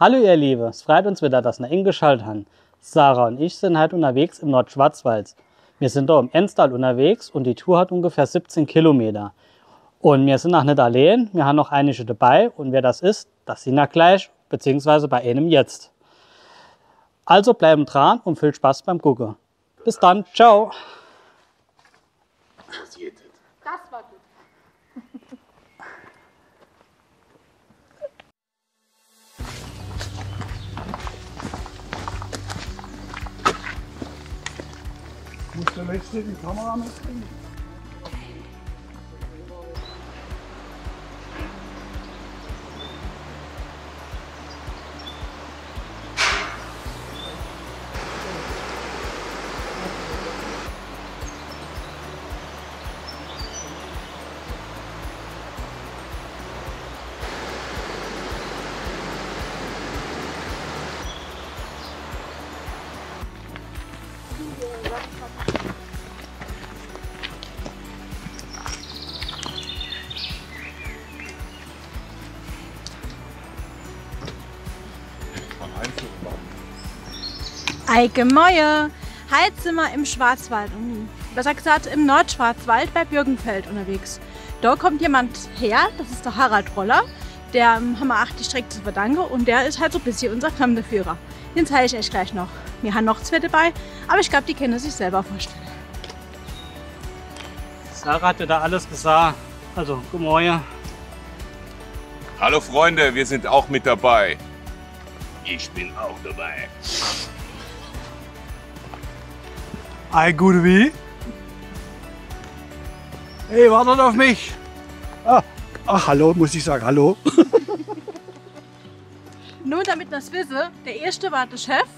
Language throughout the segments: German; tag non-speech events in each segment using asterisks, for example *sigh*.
Hallo ihr Lieben, es freut uns wieder, dass ihr eingeschaltet habt. Sarah und ich sind heute unterwegs im Nordschwarzwald. Wir sind da im Enstal unterwegs und die Tour hat ungefähr 17 Kilometer. Und wir sind noch nicht allein, wir haben noch einige dabei und wer das ist, das sehen wir gleich, beziehungsweise bei einem jetzt. Also bleiben dran und viel Spaß beim Gucken. Bis dann, ciao! Das Muss der Letzte die Kamera mitbringen? Eike Moje. Wir im Schwarzwald, und besser gesagt im Nordschwarzwald bei Bürgenfeld unterwegs. Da kommt jemand her, das ist der Harald Roller. Der ähm, haben wir auch die Strecke zu verdanken und der ist halt so ein bisschen unser Fremdeführer. Den zeige ich euch gleich noch. Wir haben noch zwei dabei, aber ich glaube, die können sich selber vorstellen. Sarah hat dir da alles gesagt. Also, guten Morgen. Hallo Freunde, wir sind auch mit dabei. Ich bin auch dabei. Ei, gute wie? Hey, wartet auf mich! Ah, ach, hallo, muss ich sagen, hallo. Nur damit das wissen, der erste war der Chef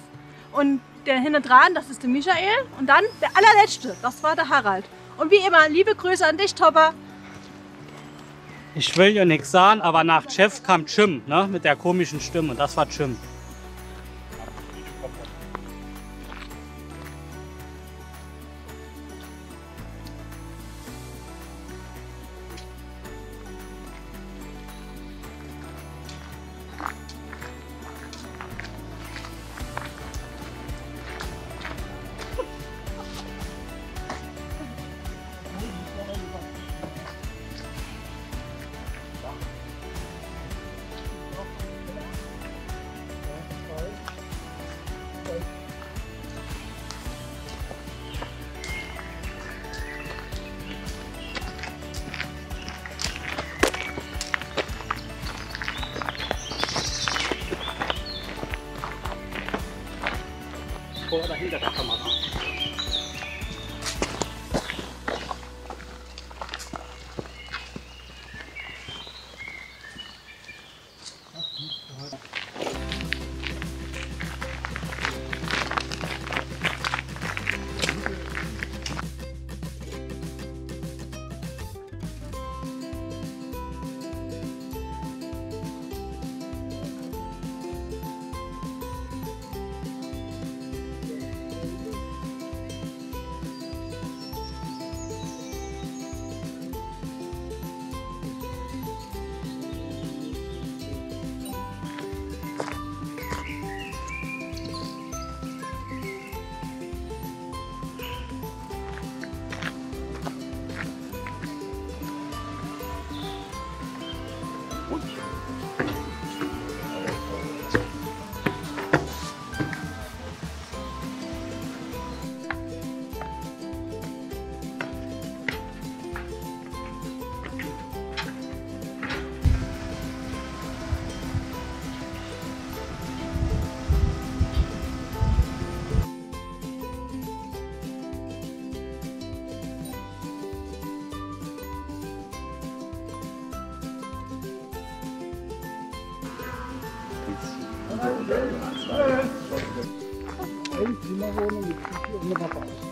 und der hinten dran, das ist der Michael und dann der allerletzte, das war der Harald. Und wie immer, liebe Grüße an dich, Topper. Ich will ja nichts sagen, aber nach Chef kam Jim, ne, mit der komischen Stimme. Das war Jim. Vor oder hinter der Kamera? Ein Zimmerwohnung mit Küche und einer Bar. Wer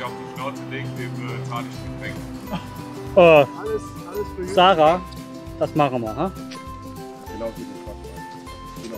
sich auf die Schnauze legt, dem äh, zahle ich. Äh, Alles, alles für Jürgen. Sarah, das machen wir, ha? Genau wie Schwarzwald. Genau,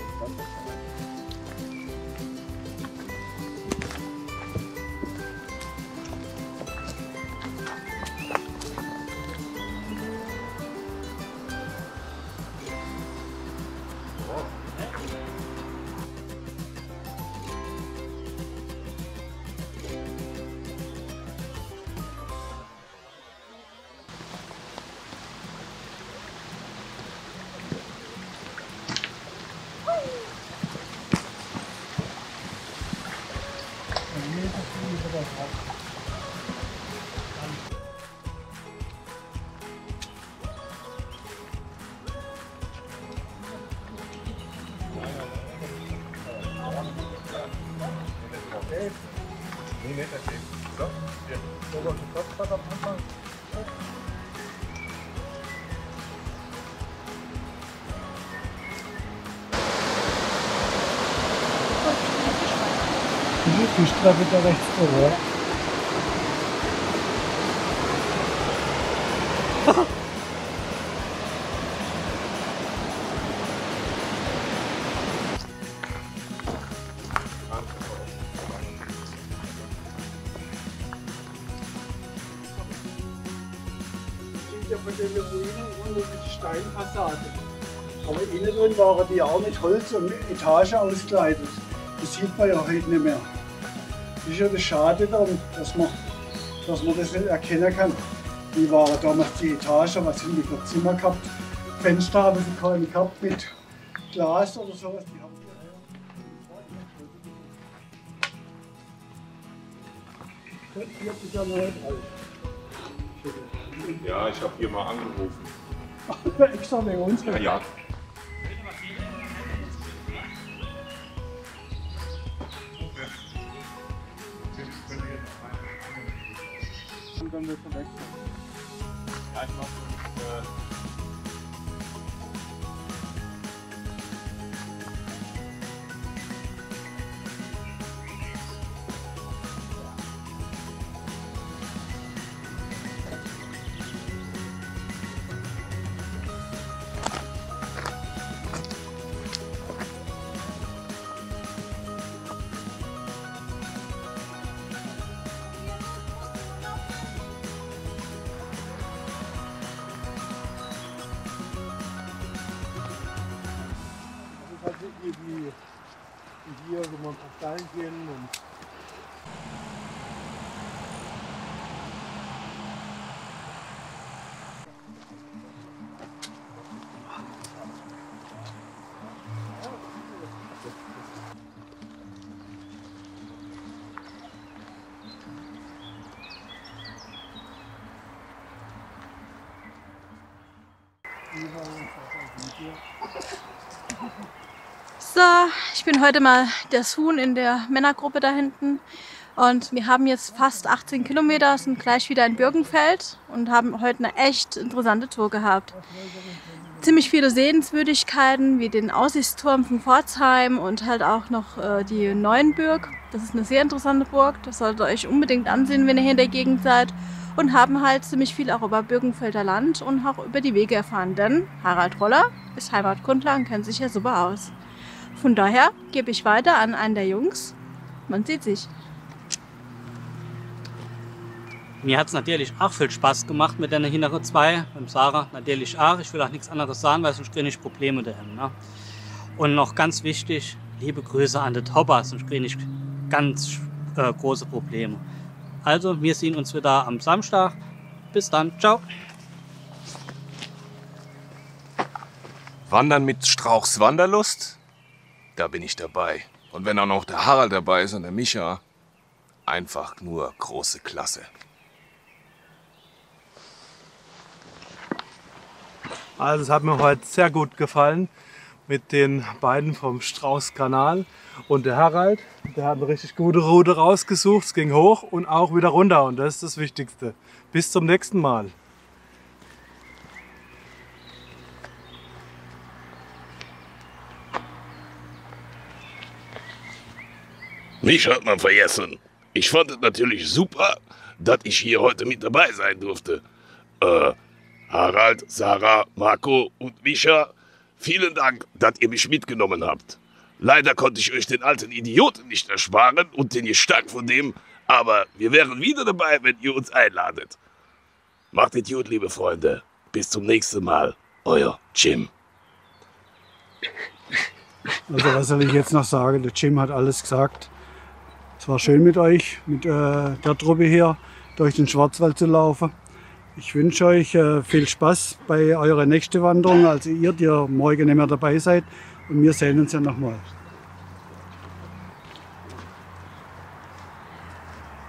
Nee, nicht das Ding. So, hier. Die Fischtreppe da rechts vor. ja von den Ruinen runter mit Steinfassade. Aber innen drin waren die auch mit Holz und Etage auskleidet. Das sieht man ja heute nicht mehr. Das ist ja das Schade daran, dass man, dass man das nicht erkennen kann. Wie waren damals die Etagen, was haben die für Zimmer gehabt? Fenster haben sie keine gehabt mit Glas oder sowas. Die haben die 40 Jahre alt. Ja, ich habe hier mal angerufen. *laughs* Extra wegen uns. Ja, ja. Und dann wird verwechselt. Ja, ich mach so, äh, 三鲜的 So, ich bin heute mal das Huhn in der Männergruppe da hinten. Und wir haben jetzt fast 18 Kilometer, sind gleich wieder in Birkenfeld und haben heute eine echt interessante Tour gehabt. Ziemlich viele Sehenswürdigkeiten wie den Aussichtsturm von Pforzheim und halt auch noch äh, die Neuenburg. Das ist eine sehr interessante Burg, das solltet ihr euch unbedingt ansehen, wenn ihr hier in der Gegend seid. Und haben halt ziemlich viel auch über Birkenfelder Land und auch über die Wege erfahren, denn Harald Roller ist Heimatkundler und kennt sich ja super aus. Von daher gebe ich weiter an einen der Jungs. Man sieht sich. Mir hat es natürlich auch viel Spaß gemacht mit den Hindere 2, mit Sarah natürlich auch. Ich will auch nichts anderes sagen, weil sonst kriege ich Probleme daheim. Ne? Und noch ganz wichtig, liebe Grüße an den Topper, sonst kriege ich ganz äh, große Probleme. Also, wir sehen uns wieder am Samstag. Bis dann, ciao. Wandern mit Strauchs Wanderlust? Da bin ich dabei. Und wenn auch noch der Harald dabei ist und der Micha, einfach nur große Klasse. Also es hat mir heute sehr gut gefallen mit den beiden vom Strauß-Kanal und der Harald. Der hat eine richtig gute Route rausgesucht. Es ging hoch und auch wieder runter und das ist das Wichtigste. Bis zum nächsten Mal. Mich hat man vergessen. Ich fand es natürlich super, dass ich hier heute mit dabei sein durfte. Äh, Harald, Sarah, Marco und Mischa, vielen Dank, dass ihr mich mitgenommen habt. Leider konnte ich euch den alten Idioten nicht ersparen und den Gestank von dem, aber wir wären wieder dabei, wenn ihr uns einladet. Macht es gut, liebe Freunde. Bis zum nächsten Mal. Euer Jim. Also was soll ich jetzt noch sagen? Der Jim hat alles gesagt. Es war schön mit euch, mit äh, der Truppe hier durch den Schwarzwald zu laufen. Ich wünsche euch äh, viel Spaß bei eurer nächsten Wanderung, also ihr, die morgen nicht mehr dabei seid. Und wir sehen uns ja nochmal.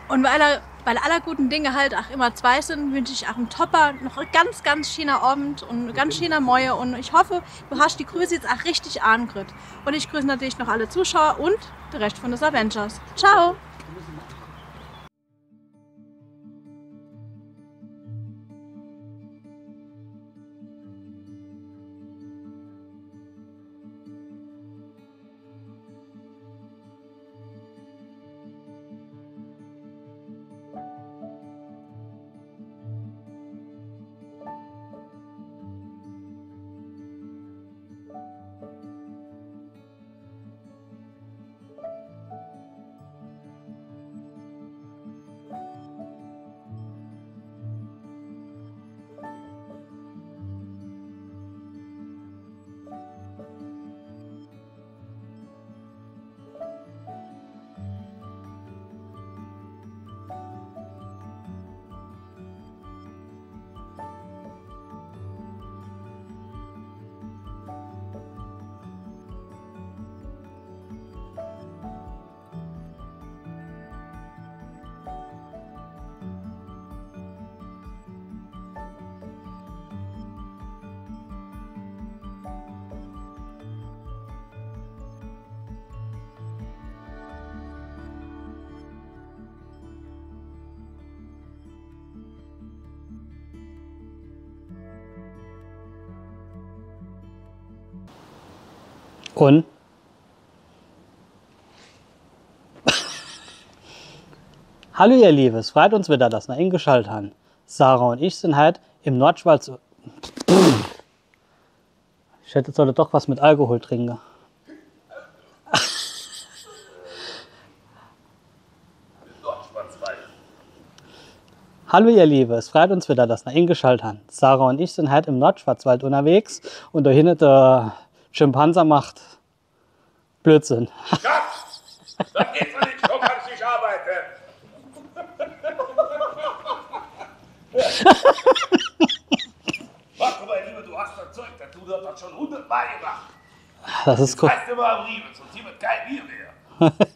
Und weil, er, weil aller guten Dinge halt auch immer zwei sind, wünsche ich auch einen Topper noch ganz, ganz schöner Abend und ganz schöner Mäue. Und ich hoffe, du hast die Grüße jetzt auch richtig angekriegt. Und ich grüße natürlich noch alle Zuschauer und der Rest von des Avengers. Ciao! Und? *laughs* Hallo ihr Lieben, es freut uns wieder, dass wir eingeschaltet haben. Sarah und ich sind halt im Nordschwarz... Ich hätte sollte doch was mit Alkohol trinken. *laughs* Hallo ihr Lieben, es freut uns wieder, dass wir eingeschaltet haben. Sarah und ich sind halt im Nordschwarzwald unterwegs und da hinten der Schimpanser macht Blödsinn. Das geht so nicht, so kannst du nicht arbeiten. Warte mal, Liebe, du hast das Zeug, das du das schon hundertmal gemacht. Das ist cool. Heißt immer am Riemen, sonst jemand kein Bier mehr. *laughs*